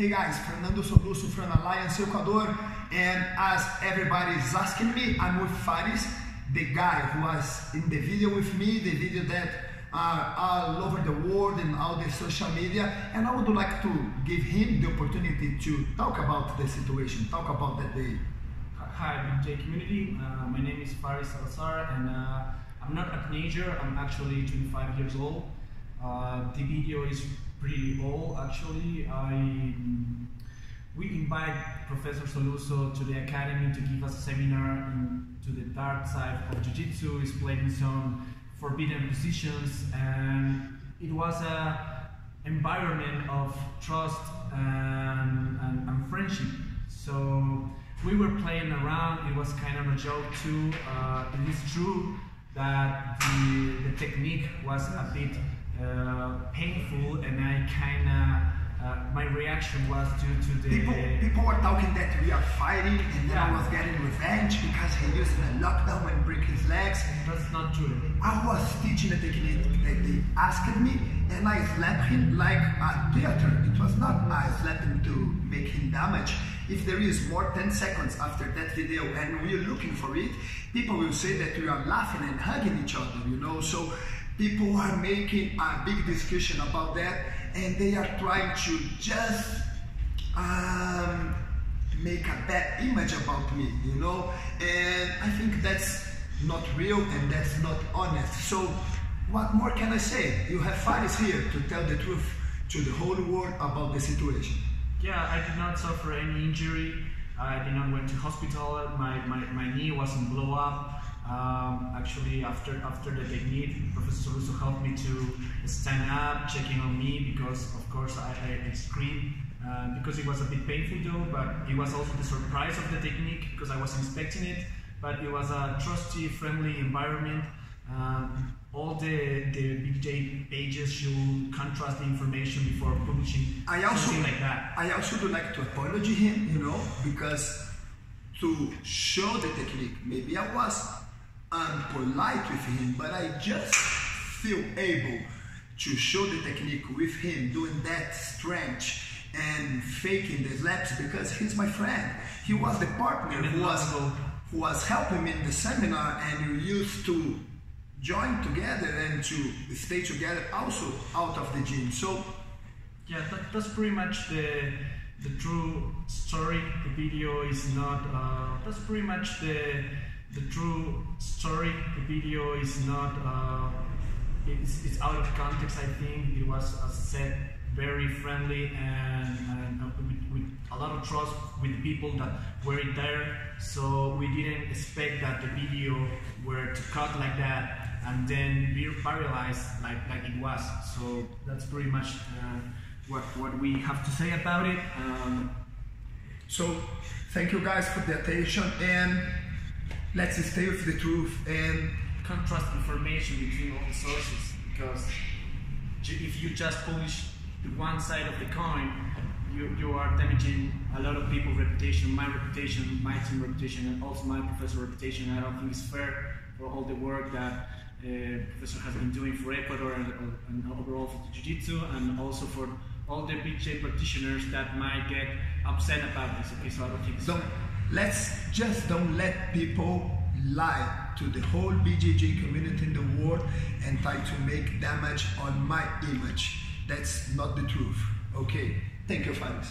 Hey guys, Fernando Soluço from Alliance Ecuador, and as everybody is asking me, I'm with Faris, the guy who was in the video with me, the video that are all over the world and all the social media, and I would like to give him the opportunity to talk about the situation, talk about that day. Hi, BJ community. Uh, my name is Faris Salazar, and uh, I'm not a teenager. I'm actually 25 years old. Uh, the video is pretty old, actually. I we invite Professor Soluço to the academy to give us a seminar to the dark side of Jiu-Jitsu, explaining some forbidden positions, and it was a environment of trust and, and, and friendship. So we were playing around. It was kind of a joke too. Uh, it is true that the, the technique was a bit uh, painful, and I kind of uh, my reaction was due to the people. People were talking that we are fighting, and then yeah. I was getting revenge because he used the lockdown and break his legs. That's not true. I was teaching a technique that they asked me, and I slapped him like a theater. It was not I slapped him to make him damage. If there is more 10 seconds after that video and we're looking for it, people will say that we are laughing and hugging each other, you know. So people are making a big discussion about that and they are trying to just um, make a bad image about me, you know. And I think that's not real and that's not honest. So what more can I say? You have Faris here to tell the truth to the whole world about the situation. Yeah, I did not suffer any injury. I did not went to hospital. My, my, my knee wasn't blow up. Um, actually, after after the technique, Professor Soluço helped me to stand up, checking on me because, of course, I, I, I screamed uh, because it was a bit painful though. But it was also the surprise of the technique because I was inspecting it. But it was a trusty, friendly environment. Um, all the the BJ pages should contrast the information before publishing I also, something like that. I also would like to apologize him, you know, because to show the technique, maybe I was unpolite with him, but I just feel able to show the technique with him doing that stretch and faking the slaps because he's my friend. He was the partner who was, who was helping me in the seminar and we used to join together and to stay together also out of the gym. So yeah, that, that's pretty much the the true story. The video is not. Uh, that's pretty much the the true story. The video is not. Uh, it's, it's out of context. I think it was, as I said, very friendly and, and uh, with, with, a lot of trust with people that were there. So we didn't expect that the video were to cut like that and then be paralyzed like, like it was. So that's pretty much uh, what, what we have to say about it. Um, so thank you guys for the attention and let's stay with the truth and contrast information between all the sources because if you just publish the one side of the coin, you, you are damaging a lot of people's reputation, my reputation, my team reputation, and also my professor reputation. I don't think it's fair for all the work that uh, professor has been doing for Ecuador and, and overall for Jiu-Jitsu, and also for all the BJ practitioners that might get upset about this. Okay, so I don't think don't, Let's just don't let people lie to the whole BJJ community in the world and try to make damage on my image. That's not the truth. Okay, thank you, fans.